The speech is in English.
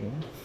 Okay.